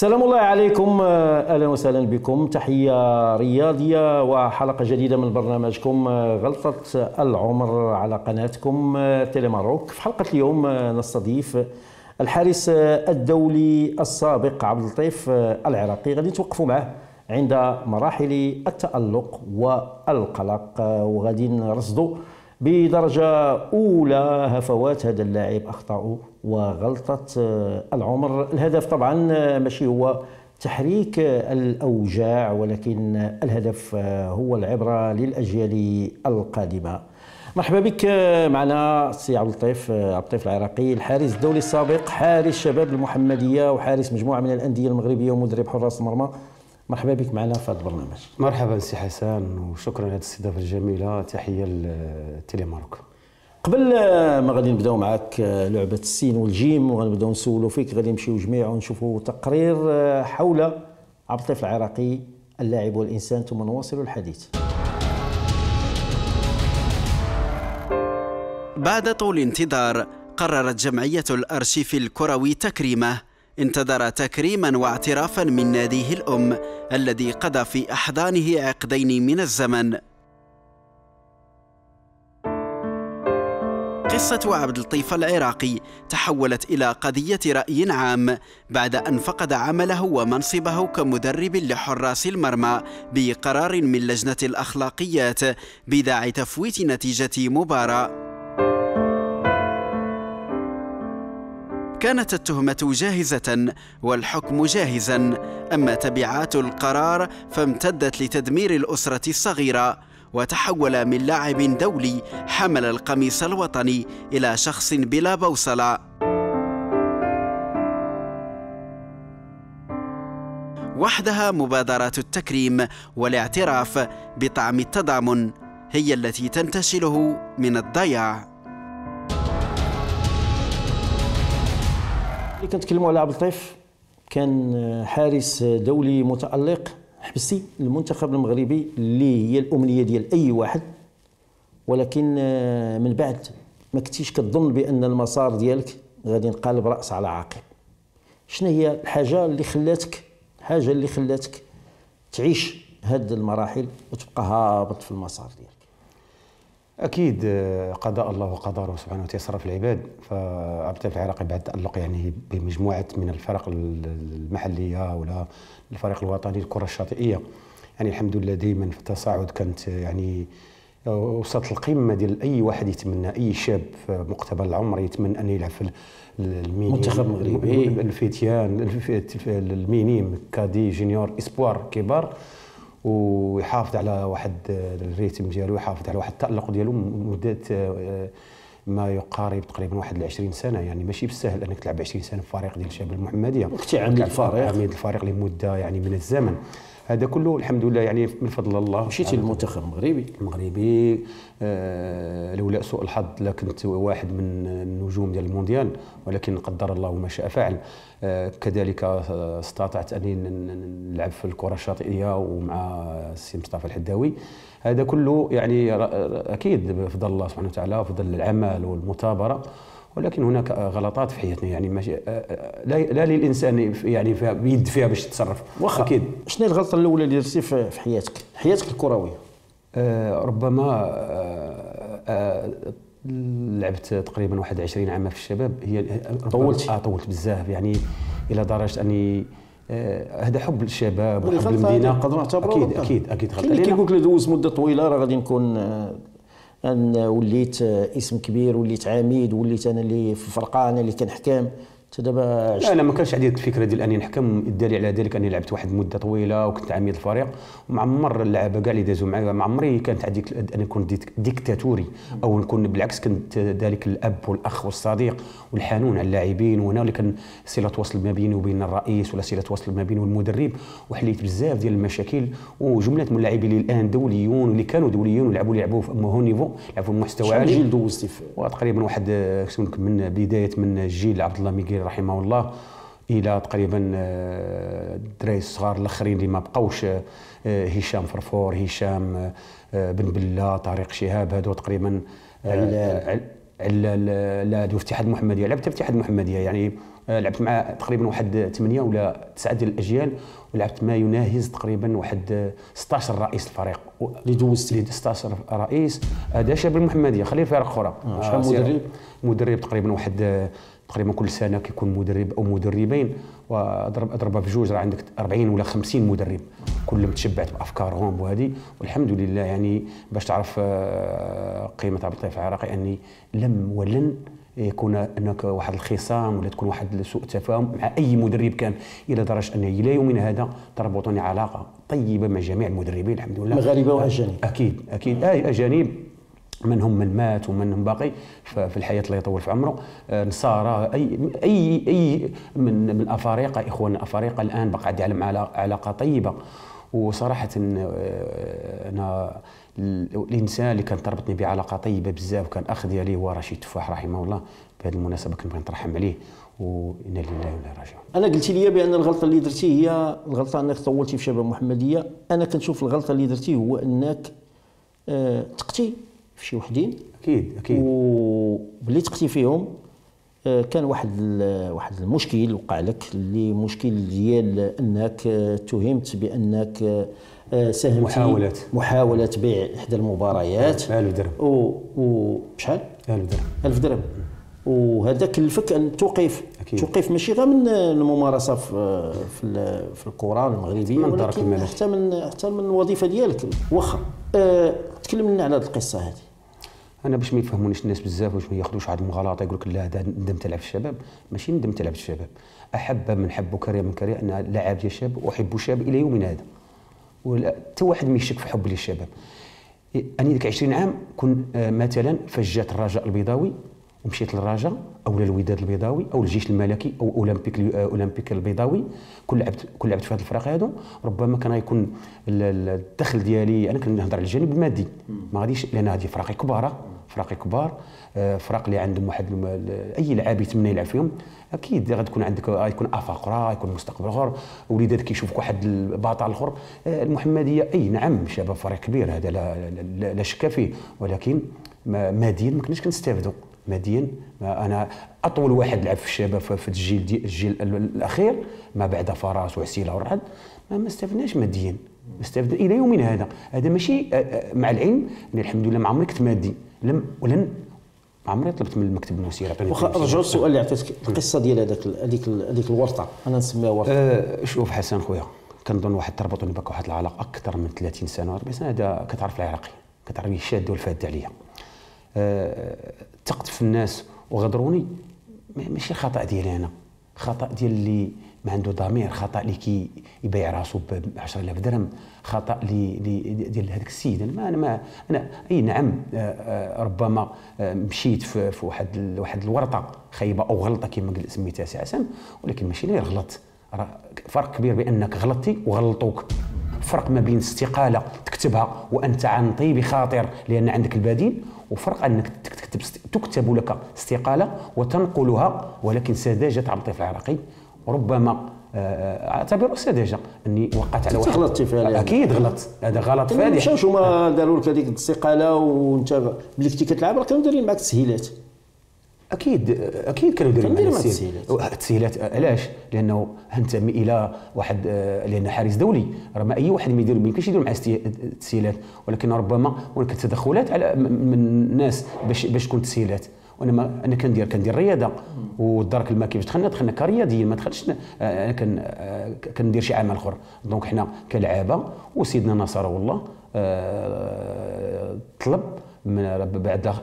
سلام الله عليكم أهلا وسهلا بكم. تحية رياضية وحلقة جديدة من برنامجكم غلطة العمر على قناتكم تيلي ماروك في حلقة اليوم نستضيف الحارس الدولي السابق عبد اللطيف العراقي. غادي نتوقفوا معه عند مراحل التألق والقلق وغادي نرصدوا بدرجة أولى هفوات هذا اللاعب أخطاء وغلطة العمر. الهدف طبعا ماشي هو تحريك الأوجاع ولكن الهدف هو العبرة للأجيال القادمة. مرحبا بك معنا سي عبد اللطيف عبد اللطيف العراقي الحارس الدولي السابق حارس شباب المحمدية وحارس مجموعة من الأندية المغربية ومدرب حراس المرمى مرحبا بك معنا في هذا البرنامج. مرحبا سي حسن وشكرا على الاستضافة الجميلة. تحية لتيلي ماروك قبل ما غادي نبداو معك لعبة السين والجيم وغنبداو نسولوا فيك غادي نمشيو جميع ونشوفوا تقرير حول عبد اللطيف العراقي اللاعب والإنسان ثم نواصل الحديث. بعد طول انتظار قررت جمعية الأرشيف الكروي تكريمه انتظر تكريما واعترافا من ناديه الأم الذي قضى في أحضانه عقدين من الزمن. قصة عبد اللطيف العراقي تحولت إلى قضية رأي عام بعد أن فقد عمله ومنصبه كمدرب لحراس المرمى بقرار من لجنة الأخلاقيات بداعي تفويت نتيجة مباراة. كانت التهمة جاهزة والحكم جاهزا. أما تبعات القرار فامتدت لتدمير الأسرة الصغيرة وتحول من لاعب دولي حمل القميص الوطني إلى شخص بلا بوصلة. وحدها مبادرات التكريم والاعتراف بطعم التضامن هي التي تنتشله من الضياع. كنتكلموا على عبد اللطيف كان حارس دولي متألق حبستي المنتخب المغربي اللي هي الأمنية ديال أي واحد. ولكن من بعد ما كنتيش كتظن بأن المسار ديالك غادي ينقلب رأس على عقب شنو هي الحاجة اللي خلاتك الحاجة اللي خلاتك تعيش هاد المراحل وتبقى هابط في المسار ديالك؟ أكيد قضاء الله وقدره سبحانه وتعالى في العباد. اللطيف العراقي بعد تالق يعني بمجموعة من الفرق المحلية ولا الفريق الوطني للكره الشاطئية. يعني الحمد لله دائما في التصاعد كانت يعني وصلت القمة ديال أي واحد يتمنى أي شاب في مقتبل العمر يتمنى أن يلعب في les minimes منتخب المغربي الفتيان minimes cadets juniors espoirs كبار ويحافظ على واحد ال rythme ديالو يحافظ على واحد التألق ديالو مدة ما يقارب تقريبا واحد 20 سنة. يعني ماشي بالسهل أنك تلعب 20 سنة في فريق ديال الشباب المحمديه عميد الفريق. عميد الفريق لمدة يعني من الزمن. هذا كله الحمد لله يعني من فضل الله مشيتي للمنتخب المغربي. المغربي آه لولا سوء الحظ لكنت واحد من النجوم ديال المونديال ولكن قدر الله ما شاء فعل. آه كذلك استطعت أني نلعب في الكرة الشاطئية ومع السي مصطفى الحداوي. هذا كله يعني أكيد بفضل الله سبحانه وتعالى وفضل العمل والمثابرة. ولكن هناك غلطات في حياتنا يعني ماشي لا, لا للإنسان يعني فيها بيد فيها باش تتصرف واخا أكيد. شنو الغلطة الأولى اللي درتي في حياتك؟ حياتك الكروية. آه ربما آه آه لعبت تقريبا واحد 20 عام في الشباب. هي طولت آه طولت بزاف يعني إلى درجة أني هذا حب الشباب وحب المدينة. نقدروا نعتبروا أكيد أكيد أكيد غلطة. اللي كيقول لك دوز مدة طويلة راه غادي نكون وليت اسم كبير وليت عميد وليت أنا اللي في الفرقه أنا اللي كنحكم أنت دابا لا أنا ما كانش عندي الفكرة ديال أني نحكم الدليل على ذلك أني لعبت واحد المده طويلة وكنت عميد الفريق ومعمر اللعابة كاع اللي دازوا معايا ما عمري كانت عندي أن نكون ديكتاتوري أو نكون بالعكس كنت ذلك الأب والأخ والصديق والحنون على اللاعبين وأنا اللي كان صلة وصل ما بيني وبين الرئيس ولا صلة وصل ما بيني والمدرب وحليت بزاف ديال المشاكل وجملة من اللاعبين اللي الآن دوليون واللي كانوا دوليون ولعبوا لعبوا في haut niveau لعبوا في مستوى عالي. جيل دوزتي وتقريبا واحد من بداية من جيل عبد الله ميغيل رحمه الله إلى تقريبا الدراري الصغار الآخرين اللي ما بقاوش هشام فرفور هشام بن بلة طارق شهاب هادو تقريبا علال. لا دوك اتحاد المحمديه لعبت في اتحاد المحمديه يعني آه، لعبت مع تقريبا واحد ثمانية ولا تسعة ديال الأجيال ولعبت ما يناهز تقريبا واحد 16 رئيس الفريق. اللي دوزت اللي 16 رئيس. هذا شاب المحمدية خليه فرق أخرى آه، شحال مدرب مدرب تقريبا واحد تقريبا كل سنة كيكون مدرب أو مدربين واضرب اضربها بجوج راه عندك 40 ولا 50 مدرب. كلهم تشبعت بأفكارهم وهذه والحمد لله يعني باش تعرف آه، قيمة عبد اللطيف العراقي أني لم ولن يكون هناك واحد الخصام ولا تكون واحد سوء تفاهم مع أي مدرب كان إلى درجة أنه إلى يومنا هذا تربطني علاقة طيبة مع جميع المدربين الحمد لله. مغاربة وأجانب. أكيد أكيد. أي أجانب منهم من مات ومنهم باقي في الحياة الله يطول في عمره. آه، نصارى أي أي أي من من أفارقة اخواننا الافارقه الآن بقى عندي علاقة طيبة. وصراحة آه، أنا الإنسان اللي كان تربطني بعلاقة طيبة بزاف وكان اخ ديالي هو رشيد تفاح رحمه الله بهذه المناسبة كنبغي نترحم عليه وإنا لله وإنا راجعون. أنا قلت لي بأن الغلطة اللي درتي هي الغلطة أنك طولتي في شباب محمدية، أنا كنشوف الغلطة اللي درتي هو أنك آه تقتي. في شي وحدين. أكيد أكيد. وبلي تقتي فيهم آه، كان واحد واحد المشكل وقع لك اللي مشكل ديال أنك آه، تهمت بأنك آه، ساهمت محاولات. محاولة بيع إحدى المباريات. 1000 درهم. وشحال؟ 1000 درهم. 1000 درهم. وهذا كلفك أن توقف. أكيد. توقف ماشي غير من الممارسة في في, في الكرة المغربية ولكن حتى من حتى من الوظيفة ديالك. واخا أه تكلم لنا على هذه القصة هذه أنا باش ما يفهمونيش الناس بزاف باش ما ياخذوش واحد المغالطة يقول لك لا هذا ندم تلعب في الشباب. ماشي ندم تلعب في الشباب. أحب من حب وكره من كره أنا لاعب ديال الشباب احب الشباب إلى يومنا هذا. حتى واحد ما يشك في حبي للشباب. أنا ديك 20 عام كنت آه، مثلا فجات الرجاء البيضاوي ومشيت للرجاء أو للوداد البيضاوي أو الجيش الملكي أو أولمبيك آه، أولمبيك البيضاوي. كل لعبت كل لعبت في هذه الفرق هذو ربما كان غيكون الدخل ديالي أنا كنهضر على الجانب المادي. ما غاديش لأن هذه فراقي كبار فراقي كبار. آه، فرق اللي عندهم واحد أي لاعب يتمنى يلعب فيهم أكيد غادي تكون عندك يكون آفاق أخرى يكون مستقبل أخر. وليداتك كيشوفك واحد البطل اخر آه، المحمدية أي نعم شباب فريق كبير هذا لا, لا, لا شك فيه. ولكن ماديا ما كناش كنستافدوا. ماديا أنا أطول واحد لعب في الشباب في الجيل دي الجيل الأخير ما بعد فراس وعسيلة والرعد ما استفدناش ماديا استفدنا إلى يومنا هذا. هذا ماشي آه، آه، مع العلم اني الحمد لله ما عمري كنت مادي لم ولن ما عمري طلبت من المكتب المسير يعطيني واخا رجعوا السؤال اللي عطيتك. القصة ديال هذاك هذيك هذيك الورطة. أنا نسميها ورطة. أه شوف حسن خويا كنظن واحد تربطني بك واحد العلاقة أكثر من 30 سنة 40 سنة. هذا كتعرف العراقي كتعرف الشاد والفاد عليا. ثقت في الناس وغدروني. ماشي خطأ ديالي أنا. خطأ ديال اللي ما عنده ضمير خطأ اللي كي يبيع راسو ب 10000 درهم خطأ اللي ديال هذاك السيد. أنا ما أنا ما أنا أي نعم آه، آه، ربما آه، مشيت في, في واحد واحد الورطة خيبه أو غلطة كما سميتها سي عسام ولكن ماشي غير غلط. فرق كبير بأنك غلطتي وغلطوك. فرق ما بين استقالة تكتبها وأنت عن طيب خاطر لأن عندك البديل وفرق أنك تكتب تكتب لك استقالة وتنقلها ولكن سذاجه عبد اللطيف العراقي. ربما آه، اعتبره سذاجه أني وقعت على واحد. غلطتي فعلا أكيد غلط هذا غلط فادح مشاوش هما داروا لك هذيك الاستقالة وانت ملي كنتي كتلعب راه كانوا دايرين معك تسهيلات. أكيد أكيد كانوا دايرين معك التسهيلات التسهيلات علاش؟ لأنه انتمي إلى واحد آه، لأن حارس دولي. راه ما أي واحد ما يدير ما يمكنش يدير مع التسهيلات. ولكن ربما هناك تدخلات على من الناس باش باش تكون تسهيلات. وأنا ما أنا كندير كندير رياضة. والدرك الماء كيفاش دخلنا دخلنا كرياضيين. ما دخلتش أنا كن آه، كندير شي عمل آخر. دونك حنا كلعابة. وسيدنا نصره الله آه، طلب من بعد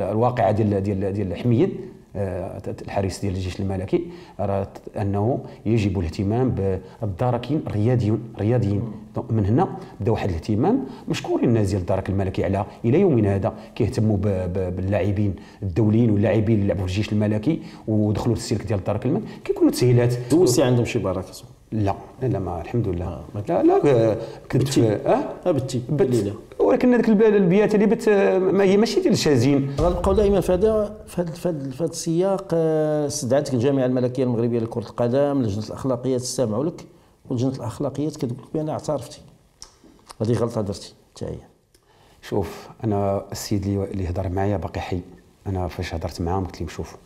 الواقعه ديال ديال ديال حميد آه، الحارس ديال الجيش الملكي راه انه يجب الاهتمام بالداركين الرياضيون رياضيين من هنا بدا واحد الاهتمام مشكورين الناس ديال الدرك الملكي على إلى يومنا هذا كيهتموا باللاعبين الدوليين واللاعبين اللي لعبوا في الجيش الملكي ودخلوا في السلك ديال الدرك الملكي كيكونوا تسهيلات. دوزتي عندهم شي بركة لا لا ما الحمد لله آه لا لا كنت في آه؟ بتي بت ولكن هذيك البيات اللي بت ما هي ماشي ديال الشاذين غنبقاو دائما في هذا في هذا السياق آه، استدعتك الجامعة الملكية المغربية لكرة القدم لجنة الاخلاقيات استمعوا لك ولجنه الاخلاقيات كتقول لك بان اعترفتي. هذه غلطة درتي حتى هي. شوف أنا السيد اللي هضر معايا باقي حي. أنا فاش هضرت معاه قلت لهم شوف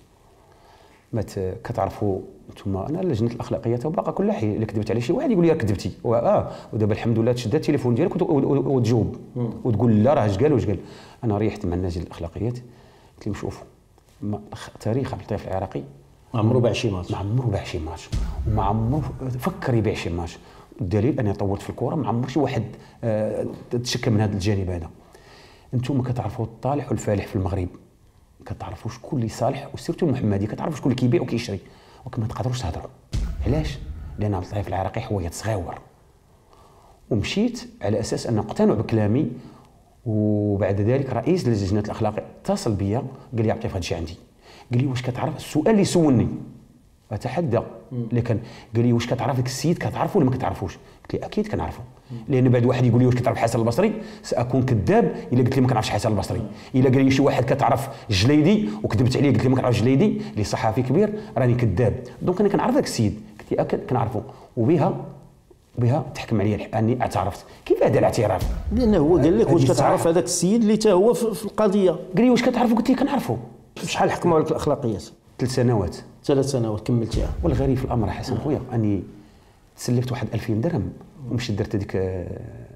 ما كتعرفوا أنتم أنا لجنة الاخلاقيات وباقا كل حي. إلا كذبت على شي واحد يقول لي كذبتي. آه. ودابا الحمد لله تشد التليفون ديالك وتجاوب. وتقول لا راه اش قال واش قال. أنا ريحت مع الناس الأخلاقيات. قلت لهم شوفوا تاريخ عبد اللطيف العراقي. ما عمرو باع شي ماتش ما عمرو باع شي ماتش وما عمرو فكر يبيع شي ماتش الدليل أني طولت في الكره ما عمر شي واحد آه تشكى من هذا الجانب هذا. أنتم كتعرفوا الطالح والفالح في المغرب. كتعرفوا شكون اللي صالح وسيرتو المحمدي كتعرفوا شكون اللي كيبيع وكيشري. ولكن ما تقدروش تهضروا. علاش؟ لأن عبد اللطيف العراقي حوايط صغاور ومشيت على أساس أن اقتنع بكلامي وبعد ذلك رئيس لجنة الاخلاق اتصل بيا قال لي عطيف هذا الشيء عندي. قال لي واش كتعرف؟ السؤال اللي سولني. أتحدى. لكن قال لي واش كتعرف السيد كتعرفه ولا ما كتعرفوش؟ قلت له أكيد كنعرفه لأن بعد واحد يقول لي واش كتعرف حسن البصري؟ سأكون كذاب إلا قلت لي ما كنعرفش حسن البصري. إلا قال لي شي واحد كتعرف الجليدي وكذبت عليه قلت لي ما كنعرفش الجليدي اللي صحفي كبير راني كذاب. donc أنا كنعرف ذاك السيد. قلت أكيد كنعرفه وبها بها تحكم عليا أني اعترفت. كيف هذا الاعتراف؟ لأنه هو قال لك واش كتعرف هذاك السيد اللي تا هو في القضية. قال لي واش كتعرفه قلت له كنعرفه شحال حكموا عليك الاخلاقيات ثلاث سنوات. ثلاث سنوات كملتيها. والغريب في الأمر حسن خويا أني تسلفت واحد 2000 درهم. ومشيت درت هذيك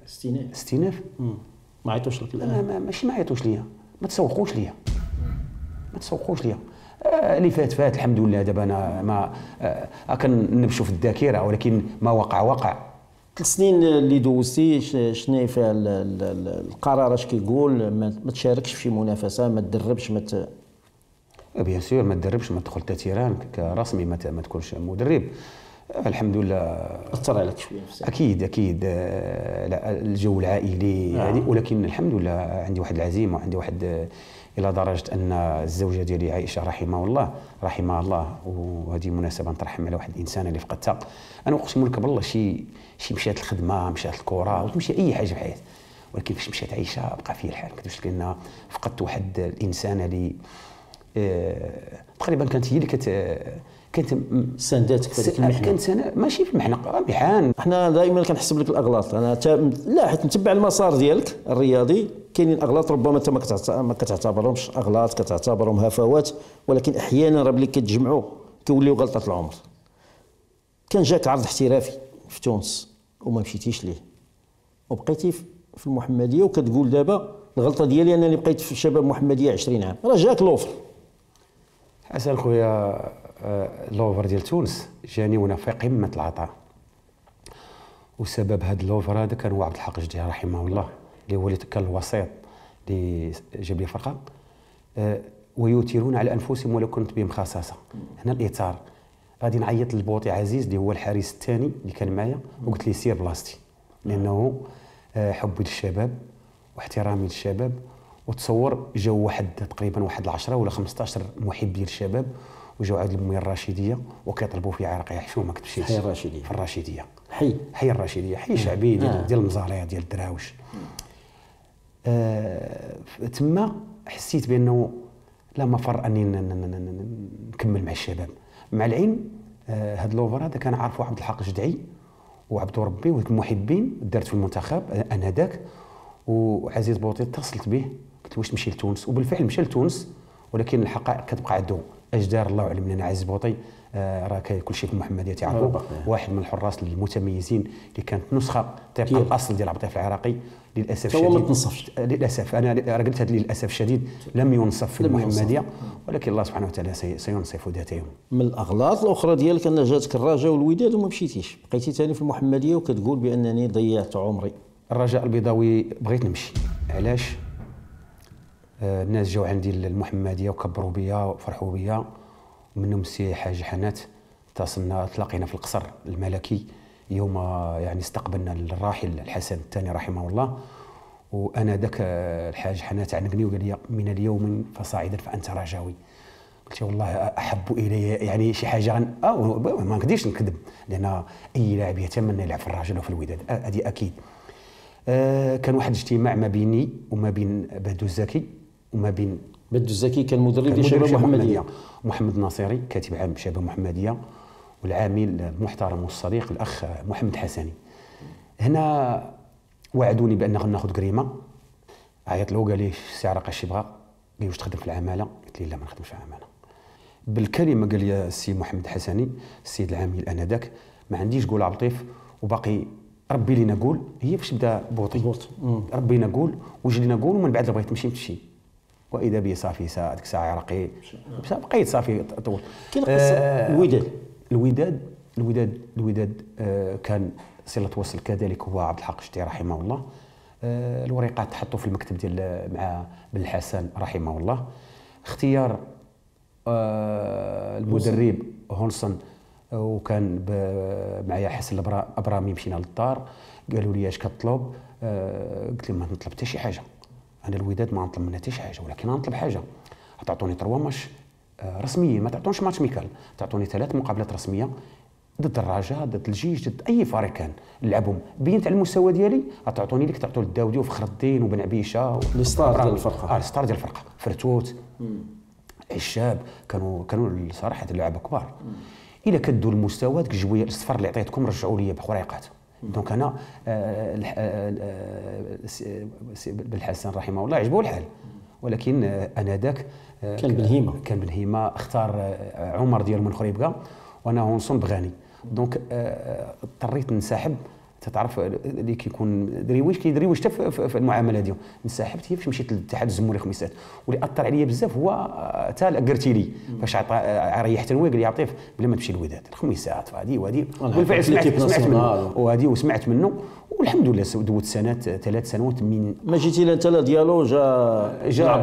استئناف. استئناف؟ ما عيطوش لك. الان ماشي ما عيطوش ليا. ما تسوقوش ليا. ما تسوقوش ليا. آه، اللي فات فات الحمد لله. دابا أنا ما آه كنبشوا في الذاكرة ولكن ما وقع وقع. ثلاث سنين اللي دوزتي شنو فيها القرار؟ اش كيقول؟ ما تشاركش في شي منافسة ما تدربش ما bien sûr ما تدربش ما تدخل terrain كرسمي ما تكونش مدرب. الحمد لله اثر عليك شوية أكيد أكيد. لا الجو العائلي آه. هذه. ولكن الحمد لله عندي واحد العزيمة وعندي واحد إلى درجة أن الزوجة ديالي عائشة رحمها الله رحمها الله. وهذه مناسبة نترحم على واحد الإنسان اللي فقدتها أنا اقسم لك بالله شي شي مشات الخدمة مشات الكره تمشي أي حاجة في حياتي ولكن فاش مشات عائشة بقى فيه الحال. كنت لأن فقدت واحد الانسانه اللي آه، تقريبا كانت هي اللي كت كانت سانداتك في هذيك المحنة. كانت أنا ماشي في المحنة محان إحنا دائما كنحسب لك الأغلاط. أنا لا حيت نتبع المسار ديالك الرياضي. كاينين أغلاط ربما انت ما كتعتبرهمش أغلاط كتعتبرهم هفوات ولكن أحيانا راه ملي كتجمعوا كيوليو غلطة العمر. كان جاك عرض احترافي في تونس وما مشيتيش ليه. وبقيتي في المحمدية وكتقول دابا الغلطة ديالي أنني بقيت في الشباب محمديه 20 عام. راه جاك l'offre. حسن خويا ال l'offre ديال تونس جاني وأنا في قمه العطاء وسبب هذا ال l'offre هذا كان هو عبد الحق جدي رحمه الله اللي هو اللي كان الوسيط اللي جاب لي فرقه أه ويؤثرون على أنفسهم ولو كنت بهم خصاصة. هنا الايثار غادي نعيط للبوطي عزيز اللي هو الحارس الثاني اللي كان معايا وقلت ليه سير بلاصتي. لأنه أه حبي للشباب واحترامي للشباب. وتصور جاو واحد تقريبا واحد 10 ولا 15 محب ديال الشباب وجاو عاد المويه الرشيديه وكيطلبوا في عرق حشومه كتمشي حي الرشيديه في الرشيديه حي. حي الرشيديه حي شعبي ديال, آه. ديال المزارع ديال الدراوش. آه تما حسيت بأنه لا مفر أني نكمل مع الشباب. مع العلم آه هذا لوفر هذا كان عارفه عبد الحق جدعي وعبد ربي والمحبين درت في المنتخب أنا ذاك وعزيز بوطي اتصلت به قلت له واش تمشي لتونس؟ وبالفعل مشى لتونس ولكن الحقائق كتبقى عنده أجدار الله اعلم لأن عزيز بوطي. آه راه كل شيء في المحمديه تعرفوا واحد من الحراس المتميزين اللي كانت نسخة طبق الأصل ديال عبد العراقي. للأسف الشديد ما تنصفش. للأسف. أنا قلت هذا للأسف الشديد لم ينصف في المحمدية. ولكن الله سبحانه وتعالى سينصف ذات يوم من الأغلاط الأخرى ديالك أن جاتك الرجاء والوداد وما مشيتيش. بقيتي ثاني في المحمدية وكتقول بأنني ضيعت عمري. الرجاء البيضاوي بغيت نمشي. علاش؟ الناس جاو عندي المحمديه وكبروا بيا وفرحوا بيا. ومنهم السي حاج حنات اتصلنا تلاقينا في القصر الملكي. يوم يعني استقبلنا الراحل الحسن الثاني رحمه الله. وأنا ذاك الحاج حنات عنقني وقال لي من اليوم فصاعدا فأنت رجاوي. قلت والله أحب إلي يعني شي حاجة غن أو ما نقدرش نكذب لأن أي لاعب يتمنى يلعب في الرجل وفي الوداد هذه أكيد. آه كان واحد الاجتماع ما بيني وما بين بدو الزكي. وما بين بدو الزكي كان مدرب لشباب المحمديه محمد ناصري كاتب عام شباب المحمديه والعامل المحترم والصديق الأخ محمد حسني. هنا وعدوني بان غناخذ كريمة. عيط له قال لي السي عراق اش يبغى قال لي واش تخدم في العمالة؟ قلت له لا ما نخدمش في العمالة. بالكلمة قال لي السي محمد حسني السيد العامل انذاك ما عنديش قول عبطيف وباقي ربي لينا قول. هي فاش بدا بوطي؟ بوط. ربي لنا قول. وجي لنا قول؟ ومن بعد بغيت تمشي تمشي وإذا بي صافي ساعة ديك الساعة عرقي. بقيت صافي. طول. كاين قصة. آه، الوداد. الوداد الوداد الوداد آه، كان صلة وصل كذلك هو عبد الحق شتي رحمه الله. آه، الوريقات تحطوا في المكتب ديال مع بن الحسن رحمه الله. اختيار آه، المدرب هونسون وكان معايا حسن الأبرا- أبرامي مشينا للدار. قالوا لي اش كطلب؟ آه، قلت لهم ما نطلب حتى شي حاجة. أنا الوداد ما نطلب منها حتى شي حاجة ولكن نطلب حاجة. تعطوني trois matchs آه، رسميين ما تعطونيش matchs amicaux. تعطوني ثلاث مقابلات رسمية ضد الرجاء ضد الجيش ضد أي فريق كان. نلعبهم بينت على المستوى ديالي تعطوني لك تعطوا للداودي وفخر الدين وبن عبيشة و- لي ستار ديال. الفرقة. آه الستار ديال الفرقة. فرتوت عشاب كانوا كانوا صراحة اللعابه كبار. إلا كدوا المستوى ديك الجويه الصفر اللي عطيتكم رجعوا لي بخريقات. دونك أنا آه، الح- آه، آه، بالحسن رحمه الله عجبه الحال ولكن أنا ذاك آه، كان بالهيمة. كان بالهيمة اختار عمر ديال من خريبكا وأنا هونسون بغاني دونك اضطريت ننسحب تعرف اللي كيكون دريويش كيدريويش حتى في- المعاملة ديالو. انسحبت هي فاش مشيت للاتحاد الزموري خميسات واللي أثر عليا بزاف هو آه، تا قرتيلي فاش عطا آه، ريحت الوي قال لي عطيف بلا ما تمشي للوداد. الخميسات فهذه وهذه بالفعل سمعت سمعت منه. وهذه وسمعت منه. والحمد لله دوزت سنوات ثلاث سنوات من ما جيتي لا انت لا ديالو جا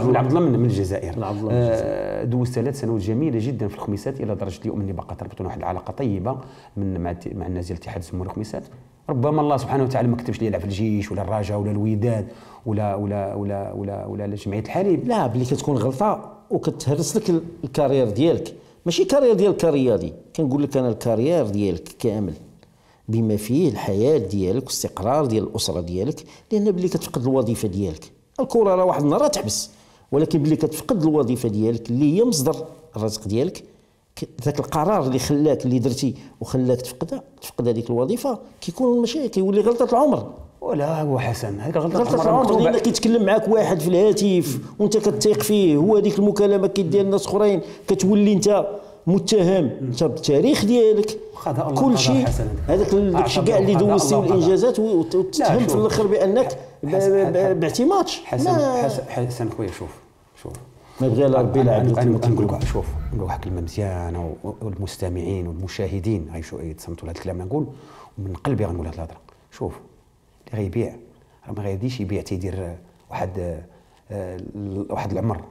من عبد الله من الجزائر. آه، دوزت ثلاث سنوات جميلة جدا في الخميسات إلى درجة اليوم اني باقا تربطنا واحد العلاقة طيبة من مع مع الناس ديال الاتحاد الزموري الخميسات ربما الله سبحانه وتعالى ما كتبش لي يلعب في الجيش ولا الرجاء ولا الوداد ولا ولا ولا ولا ولا جمعيه الحليب لا بلي كتكون غلطة وكتهرس لك ال- ال carrière ديالك. ماشي carrière ديالك كرياضي كنقول لك أنا ال carrière ديالك كامل. بما فيه الحياة ديالك والاستقرار ديال الأسرة ديالك لأن بلي كتفقد الوظيفة ديالك. الكره راه واحد النهار تحبس. ولكن بلي كتفقد الوظيفة ديالك اللي هي مصدر الرزق ديالك ذاك القرار اللي خلاك اللي درتي وخلاك تفقدها تفقد هذيك الوظيفة كيكون المشاكل كيولي غلطة العمر ولا هو حسن هذيك غلطة غلطة عمر العمر. لأن كيتكلم معاك واحد في الهاتف وأنت كتثيق فيه هو هذيك المكالمة كيدير الناس أخرين كتولي أنت متهم أنت بالتاريخ ديالك كل شيء. هذاك الشيء كاع اللي دوزتي. والإنجازات وت- وتتهم. في الآخر بأنك ب- حسن- ب- باعتمادش حسن ما- حسن حسن خويا شوف شوف ما لا ربي يلعب أنا كنقول نقول شوف نقول واحد الكلمة مزيانه والمستمعين والمشاهدين. غيشو يتصنتوا لهذا الكلام؟ نقول ومن قلبي غنقول هذه الهضرة. شوف اللي غيبيع راه ما غاديش يبيع تيدير واحد آه، واحد العمر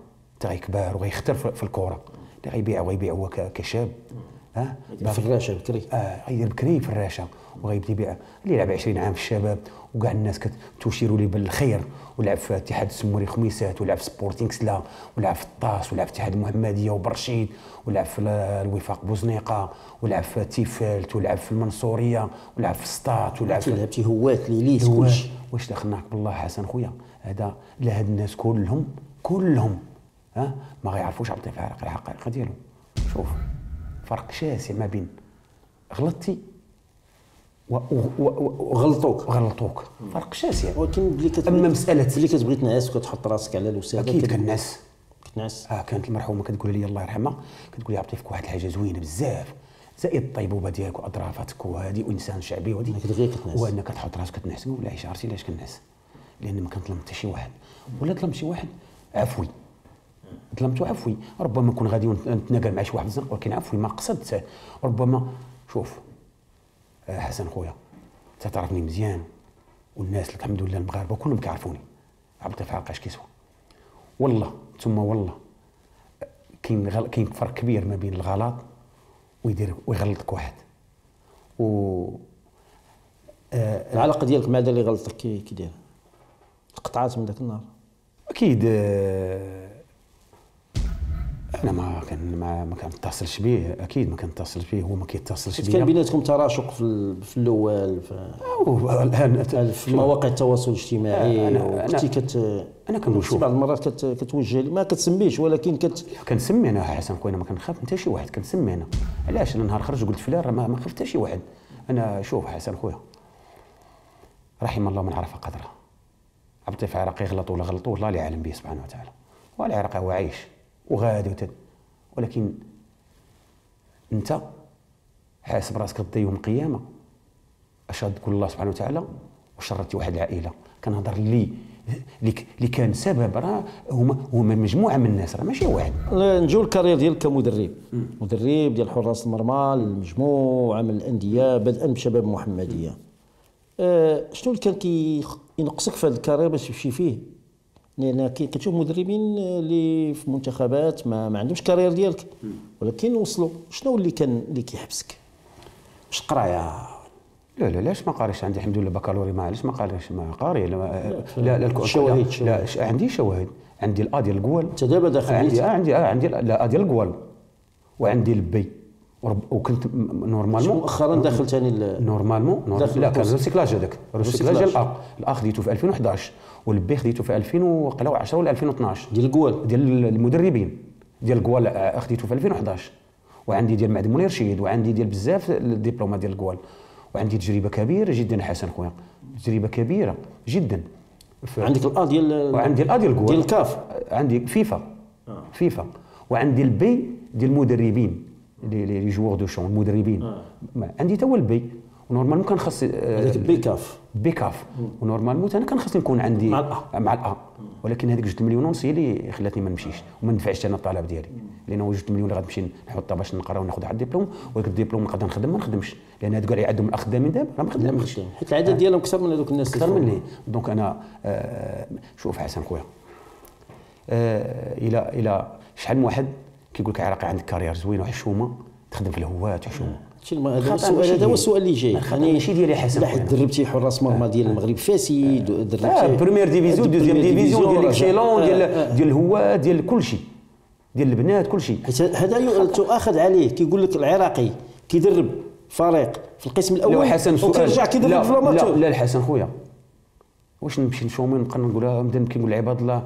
تا غيكبر وغيختار في في الكره اللي غيبيع وغيبيع هو كشاب ها؟ في الراشة بكري آه غيدير بكري في الراشة. وغيبدا يبيع اللي يلعب 20 عام في الشباب وكاع الناس كتشير لي بالخير. ولعب في اتحاد السموري خميسات ولعب في سبورتينغ سلا ولعب في الطاس ولعب في اتحاد المحمدية وبرشيد ولعب في الوفاق بوزنيقة ولعب في تيفالت ولعب في المنصورية ولعب في سطات ولعب في لعبتي هوات ليليت هو كلشي واش دخلناك بالله حسن خويا؟ هذا لا هاد الناس كلهم كلهم ها؟ ما غيعرفوش عبد العراق الحقيقة ديالو شوف فرق شاسع ما بين غلطتي وغلطوك. غلطوك. فرق شاسع. ولكن بلي كتبغي أما مسألة بلي كتبغي تنعس وكتحط راسك على الوساده أكيد كنعس كتنعس. آه كانت المرحومة كتقول لي الله يرحمها. كتقول لي عطيك واحد الحاجة زوينة بزاف. زائد الطيبوبة ديالك واظرافاتك وهذه وإنسان شعبي وهذه دغيا كتنعس. وأنك تحط راسك كتنعس. نقول علاش عرفتي علاش كنعس لأن ما كنظلم حتى شي واحد. ولا ظلمت شي واحد عفوي. ظلمته عفوي. ربما نكون غادي نتناقل مع شي واحد ولكن عفوي ما قصدت. ربما شوف حسن خويا انت تعرفني مزيان والناس الحمد لله المغاربة كلهم كيعرفوني. عبد الفتاح اش كيسوى والله ثم والله كاين غل... كاين فرق كبير ما بين الغلط ويدير ويغلطك واحد. و العلاقة ديالك مع هذا اللي غلطك؟ كي كي داير؟ قطعات من ذاك النهار. أكيد آه، أنا ما كان ما, ما كنتصلش به أكيد ما كنتصلش به هو ما كيتصلش كان بيا. بيناتكم تراشق في في الأول الآن في مواقع التواصل الاجتماعي أنا- وكنتي كت أنا كنقول كنتي شوف. بعض المرات كت كتوجه ما كتسميش ولكن كت كنسمي أنا حسن خويا ما كنخاف حتى شي واحد كنسمي أنا. علاش؟ أنا نهار خرج قلت فلان راه ما خاف حتى شي واحد. أنا شوف حسن خويا رحم الله من عرف قدره. عبد العراقي غلط ولا غلطوا الله اللي عالم به سبحانه وتعالى. والعراقي هو عايش. وغادي وتد. ولكن انت حاسب راسك غدا يوم القيامة. اش تقول الله سبحانه وتعالى وشرتي واحد العائلة. كنهضر اللي اللي كان سبب راه هما هما مجموعة من الناس راه ماشي واحد. نجيو ال carrière ديالك كمدرب. مدرب ديال حراس المرمى لمجموعه من الأندية بدءا بشباب المحمديه أه شنو اللي كان كينقصك في هذا ال carrière باش تمشي فيه؟ لأن كتشوف مدربين اللي في منتخبات ما, ما عندهمش carrière ديالك. ولكن وصلوا. شنو اللي كان اللي كيحبسك؟ واش القرايه لا لا لاش ما قاريش. عندي الحمد لله بكالوري ما علاش ما قاريش. ما قاري. لا لا لا, الشواهد لا, لا عندي شواهد. عندي ال A ديال القوال أنت دابا داخل عندي آه عندي آه عندي ال A ديال القوال وعندي ال B. وكنت normalement مؤخرا داخل ثاني normalement لا كان recyclage هذاك. recyclage ديال ال A. ال A خديته في 2011 وال B خديته في 2010 ولا 2012 ديال القوال ديال المدربين. ديال القوال آه، خديته في 2011 وعندي ديال معدن منير رشيد وعندي ديال بزاف الدبلومات ديال القوال وعندي تجربة كبيرة جدا حسن خويا تجربة كبيرة جدا. عندك ال A ديال وعندي ال A ديال القوال ديال الكاف. عندي فيفا آه. فيفا. وعندي ال B ديال المدربين les les joueurs de champ المدربين. آه. عندي تا هو ال B. و normalement كان خاص هذاك B CAF B CAF و normalement أنا كان خاصني نكون عندي مع ال A. مع ال A. ولكن هذيك جوج مليون ونص هي اللي خلاتني ما نمشيش. وما ندفعش أنا الطلب ديالي. لأنه جوج مليون اللي غتمشي نحطها باش نقرا وناخذ واحد الدبلوم ولكن الدبلوم نقدر نخدم ما نخدمش. لأن هذوك اللي عندهم الاخدامين دابا راه ما خدامش حيت العدد ديالهم أكثر من هذوك الناس أكثر مني. donc أنا آه شوف حسن خويا. آه إلى إلى شحال من واحد كيقول لك عراقي عندك carrière زوين وحشومة تخدم في الهوات وحشومه هذا السؤال هذا هو السؤال اللي جاي. يعني ماشي ديالي حسن لا حيت دربتي حراس مرمى ديال المغرب فاس دربتي آه première division deuxième division ديال excellence ديال ديال الهوات ديال كل شيء ديال البنات كل شيء هذا تؤاخذ عليه كيقول لك العراقي كيدرب فريق في القسم الأول حسن سؤال. وكيرجع كيدرب في لا لا الحسن خويا. واش نمشي نشومي نبقى نقولها نبدا كنقول عباد الله.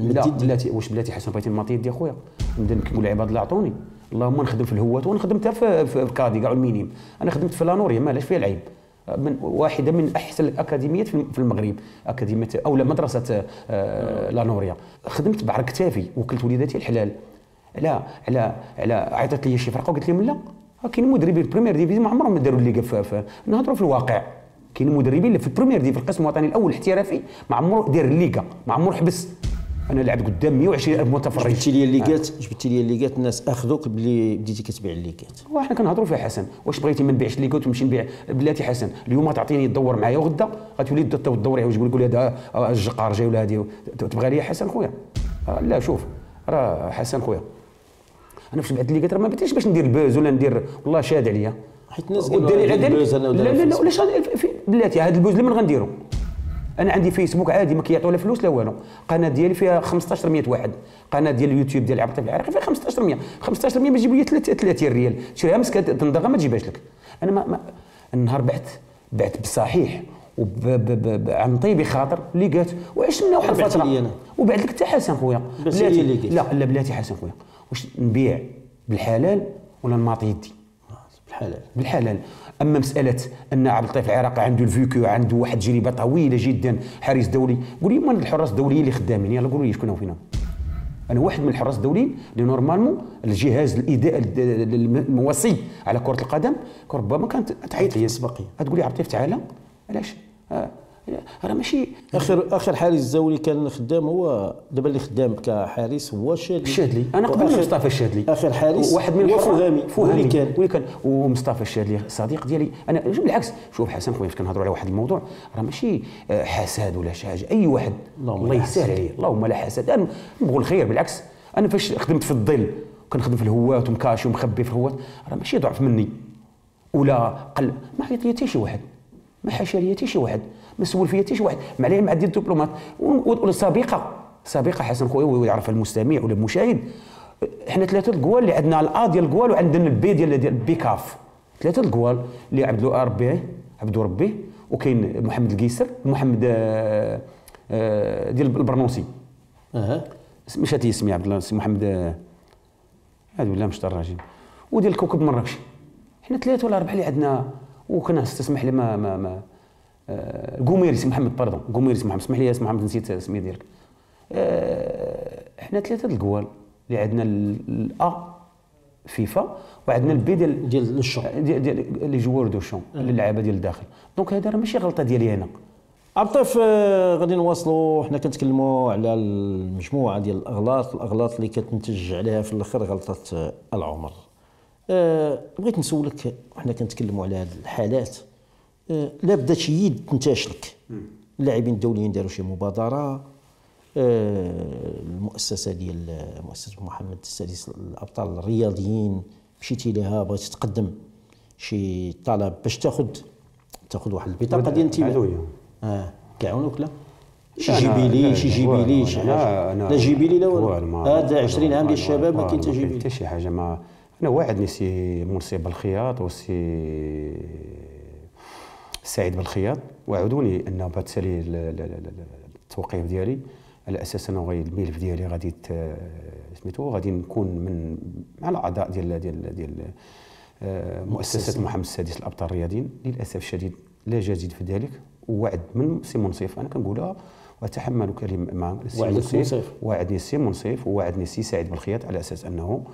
لا بلاتي واش بلاتي حسن بغيتي الماتيد ديال خويا؟ نبدا كنقول عباد الله عطوني. اللهم نخدم في الهوات وأنا خدمتها في, في كادي كاع المينيم. أنا خدمت في لانوريا مالاش فيها العيب. من واحدة من أحسن الأكاديميات في المغرب أكاديمية أو مدرسة آه لانوريا. خدمت بعرق كتافي وكلت وليداتي الحلال. على على على عيطت لي شي فرقة وقلت لهم لا. كاين مدربين في ال première division ما عمرهم داروا الليغا نهضروا في الواقع. كاين مدربين في ال première di في القسم الوطني الأول الاحترافي ما عمره دار الليغا ما عمره حبس. أنا لعبت قدام 120 ألف متفرج. جبتي لي les gants جبتي لي les gants الناس أخذوك بلي بديتي كتبيع les gants وحنا كنهضروا فيها حسن. واش بغيتي ما نبيعش les gants ونمشي نبيع؟ بلاتي حسن. اليوم تعطيني تدور معايا وغدا غتولي تدور يقول لي هذا الجقار جاي ولا هذه تبغى لي حسن خويا؟ آه، لا شوف راه حسن خويا. أنا فاش بعت les gants راه ما بديتش باش ندير ال buzz ولا ندير والله شاد عليا. حيت الناس قالوا لا لا لا ولا بلاتي هذا ال buzz اللي من غنديرو؟ أنا عندي فيسبوك عادي ما كيعطيو لا فلوس لا والو. القناه ديالي فيها 1500 واحد. القناه ديال اليوتيوب ديال عبد العراقي فيها 1500 1500 ما تجيب لي 30 ريال. شريها مسكة تنضغى ما تجيبهاش لك. أنا ما, ما النهار بعت بعت بصحيح عن طيب خاطر اللي قالت وعشنا واحد الفترة؟ وبعد لك حتى حسن خويا. بلاتي لا لا بلاتي حسن خويا. واش نبيع بالحلال ولا نمد يدي؟ بالحلال. بالحلال. أما مسألة أن عبد اللطيف العراقي عنده ال vécu عنده واحد تجربه طويلة جدا حارس دولي. قول لي من الحراس الدوليين اللي خدامين؟ يلا قولوا لي شكون فينا. أنا واحد من الحراس الدوليين اللي normalement الجهاز الإداء الموصي على كرة القدم ربما كانت تعيط لي سبقي تقول لي عبد اللطيف تعالى علاش؟ آه. راه ماشي اخر آخر حارس زولي كان خدام هو دابا اللي خدام كحارس هو الشادلي الشادلي أنا قبل مصطفى الشادلي آخر حارس واحد من هو فهامي. فهامي. كان. وين كان ومصطفى الشادلي صديق ديالي. أنا بالعكس. شوف حسن خويا كنهضروا على واحد الموضوع. راه ماشي آه، حسد ولا شي حاجة. أي واحد. الله يسهل عليه. اللهم لا حسد. أنا نبغوا الخير بالعكس. أنا فاش خدمت في الظل كنخدم في الهوات ومكاشي ومخبي في الهوات راه ماشي ضعف مني. ولا قل ما عيط لي حتى شي واحد. ما حاشا لي حتى شي واحد. ما سول فيا حتى شي واحد مع ديال الدبلومات والسابقة. سابقة حسن خويا ويعرف المستمع ولا المشاهد. إحنا ثلاثة القوال اللي عندنا ال A ديال القوال وعندنا ال B ديال ديال B CAF ثلاثة القوال اللي عبدو ربي عبدو ربي وكاين محمد القيسر محمد آه، آه، ديال البرنوسي. أها. مش هاتي اسمي عبد الله محمد آه، هذا ولا مش الراجل. وديال الكوكب مراكش حنا ثلاثة ولا أربعة اللي عندنا وكنا تسمح لي ما ما, ما قوميريس محمد باردون قوميريس محمد اسمح لي اسم محمد نسيت السميه ديالك. آه، إحنا ثلاثة القوال اللي عندنا الا فيفا وعندنا البي ديال ديال الشون ديال ديال لي جوار دو شون اللعابه ديال الداخل. دونك هذا راه ماشي غلطة ديالي أنا. عطيف آه، غادي نواصلوا. حنا كنتكلموا على المجموعة ديال الأغلاط. الأغلاط اللي كتنتج عليها في الآخر غلطة آه، العمر. أه بغيت نسولك حنا كنتكلموا على هذه الحالات. أه لا بدا شي يد تنتاش لك اللاعبين الدوليين داروا شي مبادرة أه المؤسسة ديال مؤسسة محمد السادس الأبطال الرياضيين مشيتي لها بغيتي تقدم شي طلب باش تاخذ تاخذ واحد البطاقة ديال الانتماء. آه كيعاونوك لا؟ شي لا، jubilé لا، شي لا، jubilé لا، شي حاجة. لا jubilé لا والو. هذا 20 عام ديال الشباب ما كاين حتى jubilé. حتى شي حاجة ما أنا واعدني سي منصف بالخياط وسي سعيد بالخياط وعدوني ال- ال- التوقيف ديالي. على أساس أنه غي الملف ديالي غادي سميتو غادي نكون من مع الاعضاء ديال ديال ديال آه، مؤسسة محمد السادس الأبطال الرياضيين. للأسف الشديد لا جديد في ذلك ووعد من سي منصف. أنا كنقولها وأتحمل كلمة سي وعدك منصف. وعدني السي منصف ووعدني السي سعيد بالخياط على أساس أنه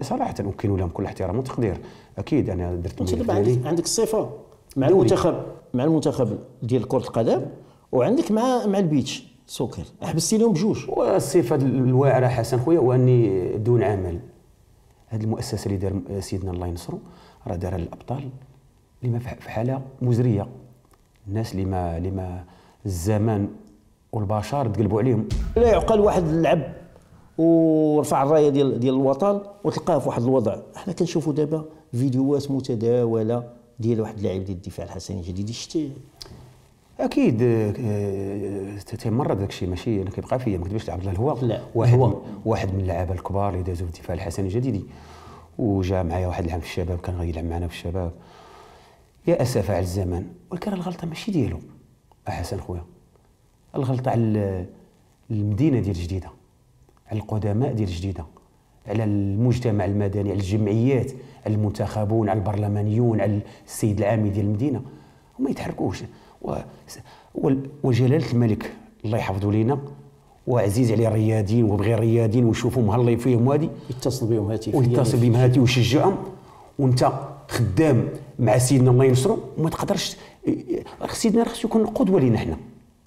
صراحة اكن لهم كل احترام وتقدير. أكيد أنا درت انت دابا عندك الصفه مع. المنتخب مع المنتخب ديال كرة القدم وعندك مع مع البيتش سوكر. حبستي لهم بجوج. والصفة الواعرة حسن خويا هو أني دون عمل. هذه المؤسسة اللي دار سيدنا الله ينصرو راه دارها للأبطال. اللي ما في حاله مزرية. الناس اللي ما اللي ما الزمان والبشر تقلبوا عليهم. لا يعقل واحد لعب ورفع الراية ديال ديال الوطن وتلقاه في واحد الوضع. حنا كنشوفوا دابا فيديوهات متداولة ديال واحد اللاعب ديال الدفاع الحسني الجديد شتي. أكيد آه، تيمرض داك الشيء ماشي أنا كيبقى فيا ما كتبش عبد الله الهواء. لا، واحد. من واحد من اللعابة الكبار اللي دازوا في الدفاع الحسني الجديدي وجا معايا واحد العام في الشباب كان غادي يلعب معنا في الشباب. يا أسف على الزمن. ولكن الغلطة ماشي ديالو. احسن خويا. الغلطة على ال- المدينة ديال جديدة. على القدماء ديال جديدة. على المجتمع المدني على الجمعيات على المنتخبون على البرلمانيون على السيد العامي ديال المدينة. وما يتحركوش. و- وجلالة الملك الله يحفظه لينا وعزيز عليه الرياضيين وبغي الرياضيين ويشوفوا مهلي فيهم وهادي يتصل بهم هاتفيا. ويتصل بهم هاتي ويشجعهم. وانت خدام مع سيدنا الله ينصرو وما تقدرش سيدنا خصو يكون قدوة لينا حنا.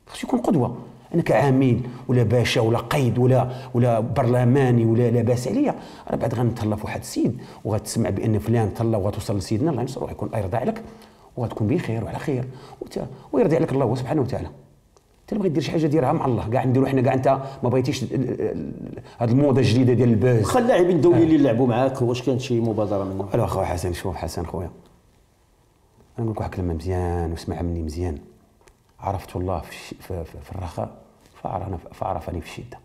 خصو يكون قدوة. أنا كعميل ولا باشا ولا قيد ولا ولا برلماني ولا لا باس عليا. راه بعد غنتهلا في واحد السيد وغتسمع بأن فلان تهلا وغتوصل لسيدنا. الله ويكون الله يرضى عليك وغتكون بخير وعلى خير. ويرضي عليك الله سبحانه وتعالى. انت بغيت دير شي حاجة ديرها مع الله كاع نديرو حنا كاع أنت ما بغيتيش هذه الموضة الجديدة ديال ال buzz. واخا اللاعبين الدوليين اللي لعبوا معاك واش كانت شي مبادرة منهم؟ ألو أخويا حسن شوف حسن خويا. أنا نقول لك واحد الكلمة مزيان واسمعها مني مزيان. عرفت الله في, في, في, في الرخاء فعرفني في الشدة.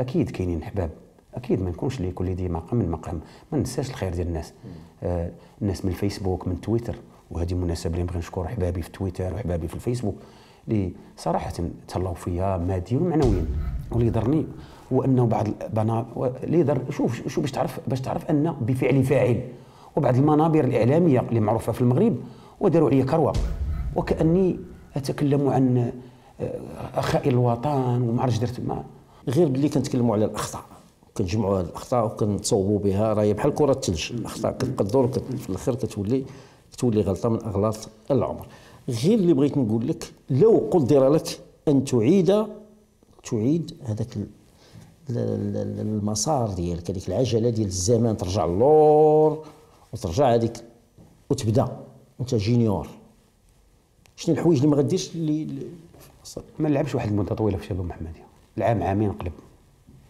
أكيد كاينين أحباب. أكيد ما نكونش اللي كل ديما مقام من مقام. ما ننساش الخير ديال الناس. آه الناس من الفيسبوك من تويتر. وهذه مناسبة اللي نبغي نشكر أحبابي في تويتر وحبابي في الفيسبوك اللي صراحة تهلاو فيا ماديا ومعنويا. واللي يضرني هو أنه بعض اللي يضر شوف شوف باش تعرف باش تعرف أن بفعل فاعل. وبعض المنابر الإعلامية اللي معروفة في المغرب وداروا عليا كروة. وكأني أتكلم عن آه، أخاء الوطن وما عرفتش درت ما. غير باللي كنتكلموا على الأخطاء. كنجمعوا هذه الأخطاء وكنتصوبوا بها. راهي بحال كرة الثلج. الأخطاء كتقدر في الآخر كتولي كتولي غلطة من أغلاط العمر. غير اللي بغيت نقول لك لو قدر لك أن تعيد تعيد هذاك ال- ال- ال- المسار ديالك هذيك العجلة ديال الزمان ترجع للور وترجع هذيك وتبدأ. أنت junior شنو الحوايج اللي ما غديرش اللي ما نلعبش واحد المدة طويلة في شباب محمديه العام عامين نقلب.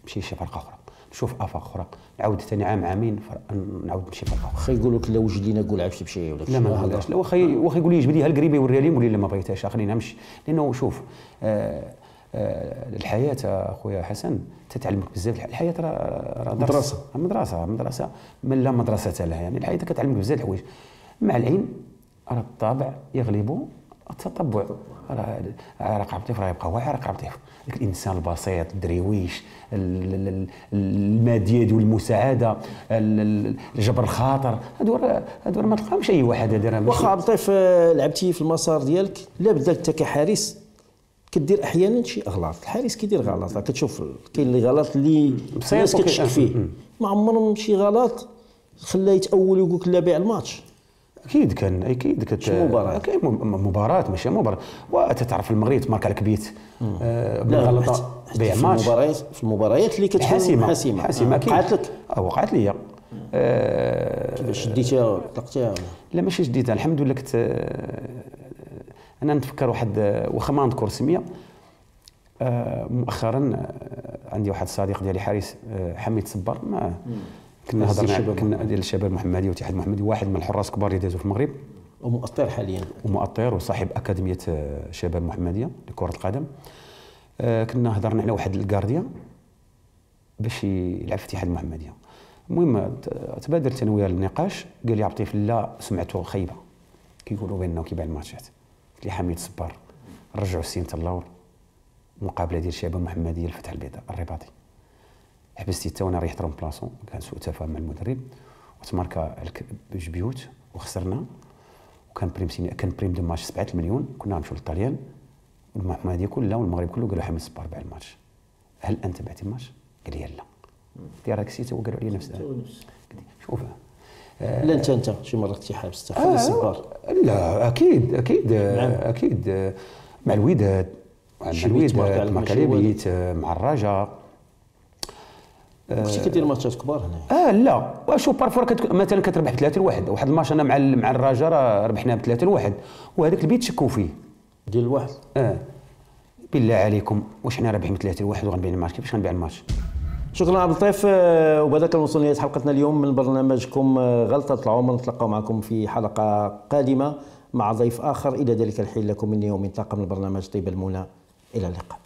نمشي شي فرقة أخرى. نشوف آفاق أخرى. نعاود ثاني عام عامين فر- نعاود نمشي فرقه أخرى. واخا يقولوا لك لا وجد لينا قول عرفتي بشي ولا لا ما نهضرش. لا واخا واخا يقول لي يجبد لي هالقريبة يوريها لي نقول لي لا ما بغيتهاش. خلينا نمشي لأنه شوف آه آه الحياة أخويا حسن تتعلمك بزاف. الحياة راه راه درس. مدرسة. مدرسة مدرسة. من لا مدرسة لها. يعني الحياة كتعلمك بزاف الحوايج. مع العين راه الطابع يغلب التطبع. راه عرق عبد راه يبقى هو عرق عبد ذاك الإنسان البسيط الدريويش ال- ال- ال- المادية ديال المساعدة ال- ال- جبر الخاطر. هادو راه هادو ما تلقاهمش أي واحد هذا واخا عبد اللطيف آه، لعبتي في المسار ديالك لا بدا انت كحارس كدير أحيانا شي أغلاط. الحارس كيدير غلط كتشوف كاين اللي غلط اللي الناس كتشك فيه. مم. ما عمرهم شي غلط خلاه يتأول ويقول لك لا بيع الماتش. أكيد كان أكيد كانت شنو مباراة؟ كاين م- مباراة ماشي مباراة. وتتعرف المغرب تمارك على كبيت آه بالغلطه بيع حتى في ماتش المباريات في المباريات اللي كتكون حاسمة حاسمة. حاسمة أكيد. وقعت لك؟ آه وقعت لي. آه كيفاش شديتيها طلقتيها؟ لا ماشي جديده الحمد لله كنت آه، أنا نتفكر واحد آه، واخا ما نذكر سميه آه، مؤخرا عندي واحد الصديق ديالي حارس حميد صبار. ما كنا هضرنا الشباب كنا ديال الشباب المحمدي والاتحاد المحمدي واحد من الحراس الكبار اللي دازوا في المغرب. ومؤثر حاليا. ومؤطر وصاحب أكاديمية آه، شباب محمدية لكرة القدم. آه، كنا هضرنا على واحد الكارديا باش يلعب في الاتحاد المحمدية. المهم ت- تبادلت أنا وياه النقاش قال لي عطيه لا سمعته خايبة. كيقولوا بانه كيبيع الماتشات. قلت لي حميد صبار رجعوا السين اللور مقابلة ديال شباب محمدية الفتح البيضاء الرباطي. حبستي حتى وأنا ريحت بلاصون كان سوء تفاهم مع المدرب. وتماركا بجوج بيوت وخسرنا. وكان بريم سيني كان بريم دو ماتش 7 مليون كنا غنمشيو للطاليان والمحمديه كلها والمغرب كله قالوا حمد صبار باع الماتش. هل أنت بعتي الماتش؟ قال لي لا. قلت له راك سيت وقالوا علي نفس شوف. لا انت أنت شي مرة كنتي حابس آه، خلي الصبار لا أكيد أكيد نعم. أكيد. آه، مع الوداد مع الوداد مع آه، مع الرجاء كنتي كدير ماتشات كبار هنا. آه لا. وشوف parfois. مثلا كتربح ب 3 لواحد. واحد الماتش أنا مع ال- مع الرجاء راه ربحنا ب 3 لواحد. وهذاك البيت شكوا فيه؟ ديال الواحد. آه. بالله عليكم واش حنا رابحين ب 3 لواحد وغنبيع الماتش كيفاش غنبيع الماتش شكرا عبد اللطيف آه، وبهذا كنوصل لنهايه حلقتنا اليوم من برنامجكم آه، غلطة العمر. نتلقاو معكم في حلقة قادمة مع ضيف آخر. إلى ذلك الحين لكم مني ومن طاقم البرنامج طيب المنى إلى اللقاء.